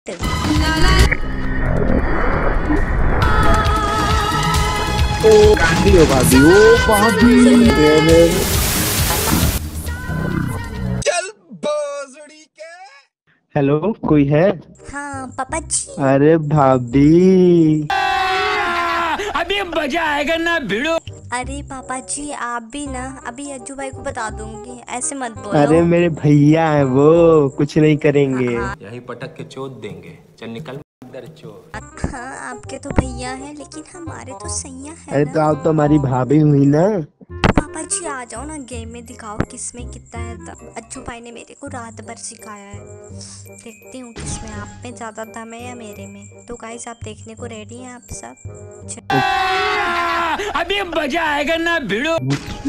ओ कांडी हो भाभी ओ भाभी। के। हेलो कोई है? हाँ पापा जी। अरे भाभी। अभी मज़ा आएगा ना भिड़ो। अरे पापा जी आप भी ना अभी अज्जू भाई को बता दूँगी ऐसे मत बोलो। अरे मेरे भैया है वो कुछ नहीं करेंगे। यही पटक के चोट देंगे। चल निकल अंदर हाँ आपके तो भैया हैं लेकिन हमारे तो सैया है अरे तो आप तो हमारी भाभी हुई ना। पापा जी आ जाओ ना गेम में दिखाओ किसमें कितना है दम अज्जू भाई ने मेरे को रात भर सिखाया है। देखती हूँ किसमें आप में ज़्यादा दम है या मेरे में? तो गाइस आप देखने को रेडी हैं आप सब? अभी मज़ा आएगा ना भिड़ो।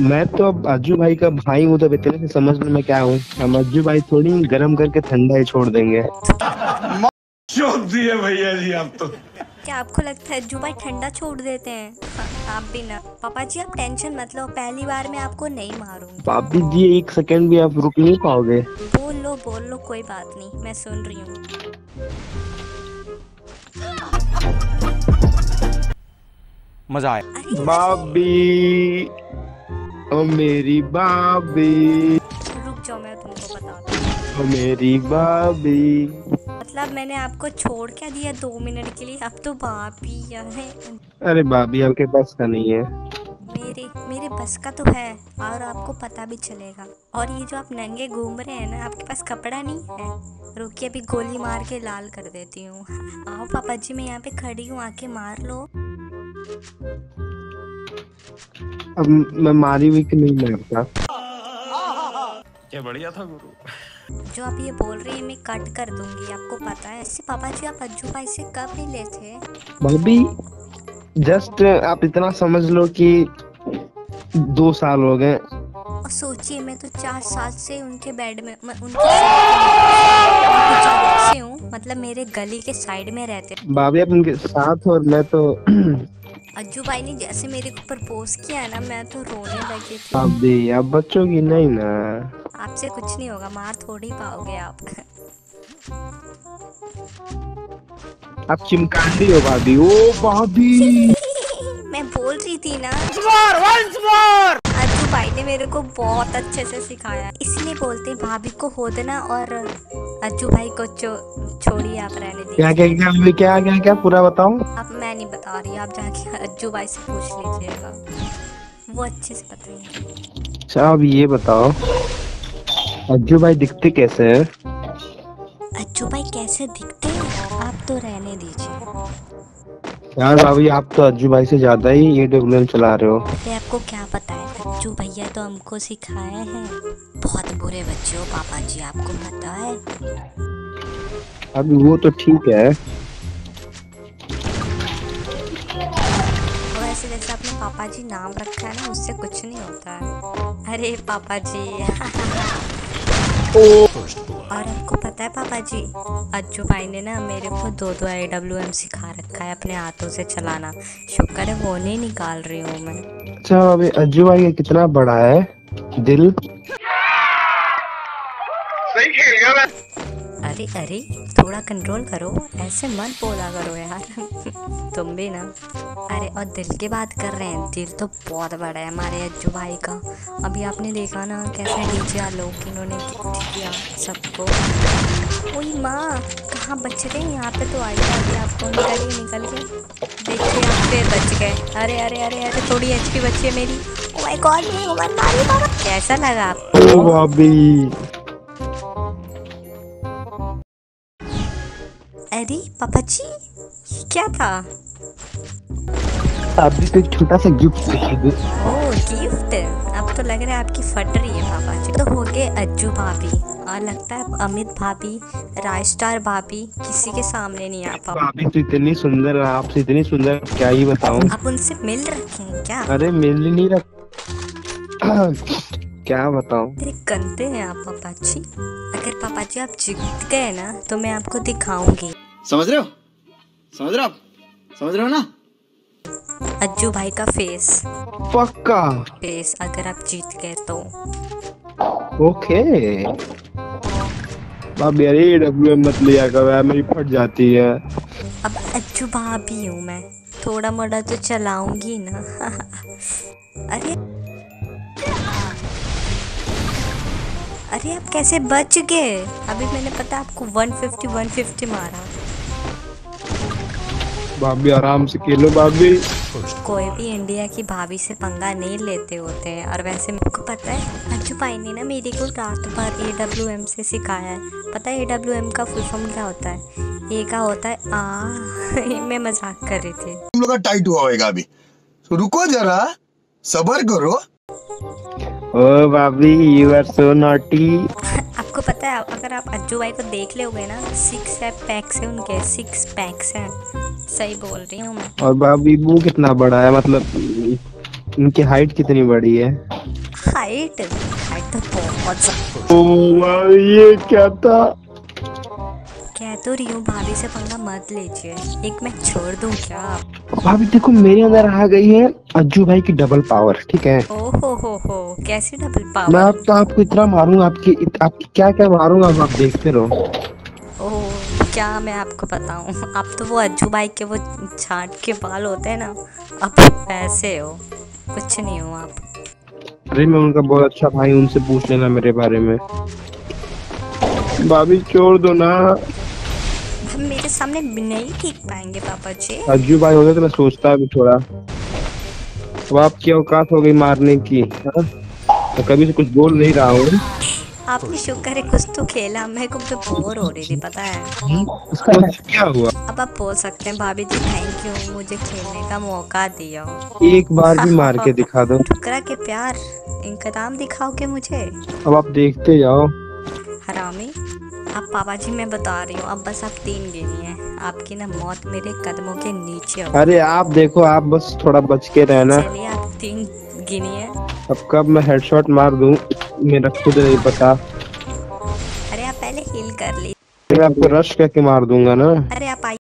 मैं तो अब अज्जू भाई का भाई हूँ तो इतने से समझ में मैं क्या हूँ? हम अज्जू भाई थोड़ी गर्म करके ठंडा ही छोड़ देंगे क्या आपको लगता है भाई ठंडा छोड़ देते हैं? हाँ, आप भी ना। पापा जी आप टेंशन मत लो पहली बार मैं आपको नहीं मारूँगी। भाभी जी एक सेकंड भी आप रुक नहीं पाओगे। बोल लो बोल लो कोई बात नहीं मैं सुन रही हूँ। मज़ा आया। भाभी ओ मेरी भाभी रुक जाओ मैं तुमको बता दूँ ओ मेरी भाभी। मतलब मैंने आपको छोड़ क्या दिया दो मिनट के लिए? अब तो बाप ही। है अरे भाभी आपके पास का नहीं है। मेरे मेरे बस का तो है और आपको पता भी चलेगा। और ये जो आप नंगे घूम रहे हैं ना आपके पास कपड़ा नहीं है? रुकिए अभी गोली मार के लाल कर देती हूँ। आओ पापा जी मैं यहाँ पे खड़ी हूँ आके मार लो। अब मैं मारी हुई कि नहीं मारता जो आप ये बोल रही है मैं कट कर दूँगी आपको पता है। ऐसे पापा जी आप अज्जू भाई से कब मिले थे? भाभी जस्ट आप इतना समझ लो कि दो साल हो गए। और सोचिए मैं तो चार साल से उनके बेड में मैं उनके से हूँ। मतलब मेरे गली के साइड में रहते भाभी आप उनके साथ और मैं तो अज्जू भाई ने जैसे मेरे को प्रपोज किया ना मैं तो रोने लगी थी। भाभी अब बच्चों की नहीं ना। आपसे कुछ नहीं होगा मार थोड़ी पाओगे आप। आप चिमकांडी हो भाभी। ओ भाभी। मैं बोल रही थी ना। अज्जू भाई ने मेरे को बहुत अच्छे से सिखाया। इसलिए बोलते भाभी को हो देना और अज्जू भाई को चो, छोड़िए आप रहने दीजिए। क्या क्या क्या अभी क्या क्या क्या पूरा बताओ अब मैं नहीं बता रही आप जाके अज्जू भाई से पूछ लीजिएगा वो अच्छे से बताएँगे अच्छा अब ये बताओ अज्जू भाई दिखते कैसे हैं? अज्जू भाई कैसे दिखते हैं आप तो रहने दीजिए। यार भाभी आप तो अज्जू भाई से ज़्यादा ही ये डब्ल्यू चला रहे हो। अरे आपको क्या पता है? अज्जू भैया तो हमको सिखाए हैं। बहुत बुरे बच्चे हो पापा जी आपको पता है? अभी वो तो ठीक है। वैसे जैसे अपने पापा जी नाम रखा है ना उससे कुछ नहीं होता। है अरे पापा जी। और आपको पता है पापा जी अज्जू भाई ने ना मेरे को दो दो आई डब्ल्यू एम सिखा रखा है अपने हाथों से चलाना। शुक्र है वो नहीं निकाल रही हूँ मैं। अच्छा अभी अज्जू भाई कितना बड़ा है? दिल? सही खेल गया अरे अरे। थोड़ा कंट्रोल करो, ऐसे मत बोला करो यार। तुम भी ना। अरे, और दिल की बात कर रहे हैं, दिल तो बहुत बड़ा है हमारे अज्जू भाई का। अभी आपने देखा ना कैसे डीजे आलोक इन्होंने गिफ्ट किया सबको। ओई माँ, कहाँ बच गए? यहाँ पे तो आई अभी आपको निकल ही निकल गए देखिए आप फिर बच गए। अरे अरे अरे अरे, थोड़ी एच पी बची है मेरी। मारी कैसा लगा आपको? पापा जी क्या था? अभी तो एक छोटा सा गिफ्ट देखेंगे। ओह गिफ्ट अब तो लग रहा है आपकी फट रही है पापा जी। तो हो गए अज्जू भाभी और लगता है अमित भाभी राय स्टार भाभी किसी के सामने नहीं आ पाओ भाभी तो इतनी सुंदर आपसे इतनी सुंदर क्या ही बताऊँ। आप उनसे मिल रखे हैं क्या? अरे मिल नहीं रख क्या बताऊँ। तेरे गंदे हैं आप पापा जी। अगर पापा जी आप जीत गए ना तो मैं आपको दिखाऊँगी। समझ रहे हो? समझ रहे हो आप? समझ रहे हो ना? अज्जू भाई का फेस। पक्का? फेस अगर आप जीत गए तो। ओके। भाभी अरे डब्ल्यू मत लिया करो यार मेरी फट जाती है। अब अज्जू भाभी हूँ मैं। थोड़ा मोड़ा तो चलाऊँगी ना। अरे। अरे आप कैसे बच गए? अभी मैंने पता आपको 150 150 मारा। भाभी आराम से खेलो भाभी। कोई भी इंडिया की भाभी से पंगा नहीं लेते होते हैं और वैसे मेरे को पता है अज्जू भाई ने ना मेरे को रात भर ए डब्ल्यू एम से सिखाया है। पता है ए डब्ल्यू एम का फुल फॉर्म क्या होता है? ए का होता है आ मैं मज़ाक कर रही थी। तुम लोग का टाइट हुआ होएगा अभी। तो रुको जरा सबर करो। ओ भाभी यू आर सो नॉटी आपको पता है अगर आप अज्जू भाई को देख लोगे ना सिक्स है पैक्स है उनके सिक्स पैक्स हैं। सही बोल रही हूँ मैं। और भाभी वो कितना बड़ा है मतलब इनकी हाइट कितनी बड़ी है? हाइट हाइट तो बहुत ओ ये क्या था? कह तो रही हूँ भाभी से पंगा मत लीजिए। एक मैं छोड़ दूँ क्या? भाभी देखो मेरे अंदर आ गई है अज्जू भाई की डबल पावर ठीक है? ओ हो हो हो कैसी डबल पावर मैं आप तो आपको इतना मारूँगा आपकी इत- आपकी क्या क्या मारूँगा आप देखते रहो। ओह क्या मैं आपको बताऊँ? आप तो वो अज्जू भाई के वो छाट के बाल होते हैं ना आप वैसे हो कुछ नहीं हो आप। अरे मैं उनका बहुत अच्छा भाई उनसे पूछ लेना मेरे बारे में। भाभी छोड़ दो ना। आप मेरे सामने नहीं ठीक पाएँगे पापा जी। अज्जू भाई होते तो मैं सोचता भी थोड़ा। अब आपकी औकात हो गई मारने की? हाँ? तो कभी से कुछ बोल नहीं रहा हूँ। आपने शुक्र है कुछ तो खेला। मैं को तो बोर हो रही थी पता है। क्या हुआ? अब आप बोल सकते हैं भाभी जी थैंक यू मुझे खेलने का मौका दिया। एक बार भी मार के दिखा दो। ठुकरा के प्यार इंतज़ाम दिखाओगे मुझे? अब आप देखते जाओ। हरामी? आप पापा जी मैं बता रही हूँ अब बस आप तीन गिनी है। आपकी ना मौत मेरे कदमों के नीचे हो अरे आप देखो आप बस थोड़ा बच के रहना। चलिए आप तीन गिनी है। अब कब मैं हेडशॉट मार दूँ मेरा खुद नहीं पता। अरे आप पहले हील कर ली। मैं आपको रश करके मार दूँगा ना। अरे आप आई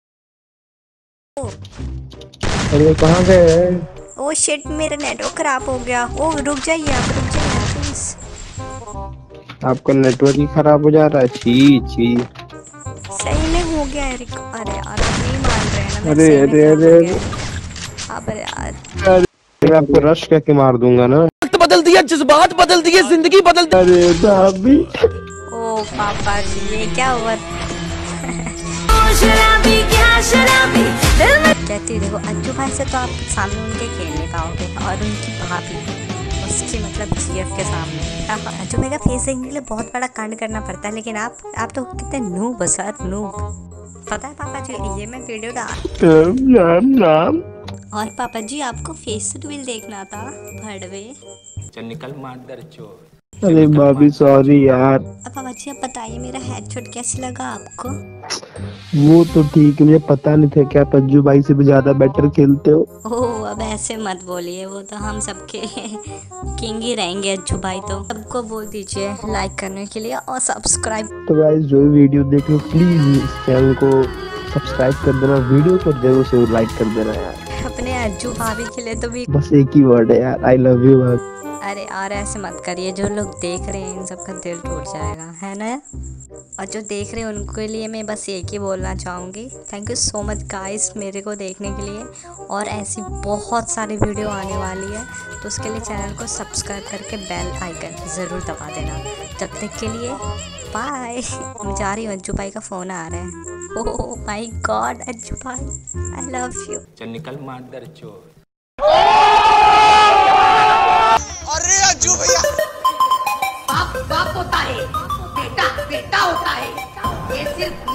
अरे कहाँ गए ओ शिट मेरा नेटवर्क खराब हो गया। ओ रुक जाइए आप रुक जाइए प्लीज़ आपका नेटवर्क ही खराब हो जा रहा है। छी छी। सही में हो गया है रिक अरे यार नहीं मान रहे हैं ना अरे, अरे, अरे, गया। अब अरे यार मैं आपको रश करके मार दूँगा ना। वक्त बदल दिया जज्बात बदल दिए ज़िंदगी बदल दी। अरे भाभी ओ पापा जी ये क्या हुआ? कहती देखो अज्जू भाई से तो आप सामने उनके खेल नहीं पाओगे और उनकी भाभी। उसकी मतलब जीएफ के सामने। जो मेरा फेस देखने के लिए बहुत बड़ा कांड करना पड़ता है लेकिन आप आप तो कितने नू बसर नू पता है पापा जी ये मैं वीडियो डाल नाम नाम और पापा जी आपको फेस रिवील देखना था भड़वे। चल निकल मार दर चोर। अरे भाभी सॉरी यार। अब पापा जी आप बताइए मेरा हेडशॉट कैसे लगा आपको? वो तो ठीक है मुझे पता नहीं था क्या पज्जू भाई से भी ज़्यादा बेटर खेलते हो। ओह अब ऐसे मत बोलिए वो तो हम सबके किंग ही रहेंगे अज्जू भाई तो। सबको बोल दीजिए लाइक करने के लिए और सब्सक्राइब तो गाइस जो भी वीडियो देख रहे हो प्लीज़ इस चैनल को सब्सक्राइब कर देना वीडियो को ज़रूर से लाइक कर देना यार। अपने अज्जू भाभी के लिए तो भी बस एक ही वर्ड है यार आई लव यू भाभी। अरे यार, ऐसे मत करिए। जो लोग देख रहे हैं, इन सबका दिल टूट जाएगा, है ना? और जो देख रहे हैं, उनके लिए मैं बस एक ही बोलना चाहूँगी। Thank you so much guys मेरे को देखने के लिए। और ऐसी बहुत सारी वीडियो आने वाली है तो उसके लिए चैनल को सब्सक्राइब करके बेल आइकन ज़रूर दबा देना। तब तक के लिए बाय मैं जा रही हूँ अज्जू भाई का फ़ोन आ रहा है। ओह माय गॉड अज्जू भाई आई लव यू चल निकल मादर चोर। अरे भैया। बाप बाप होता है बेटा बेटा होता है। ये सिर्फ़